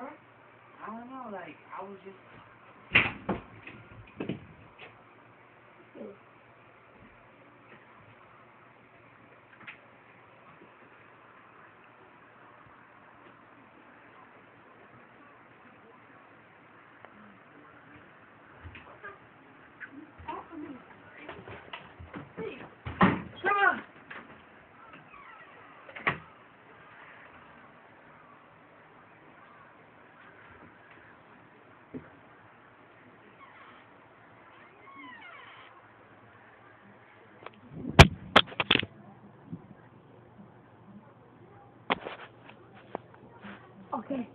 I don't know, like, I was just... Okay.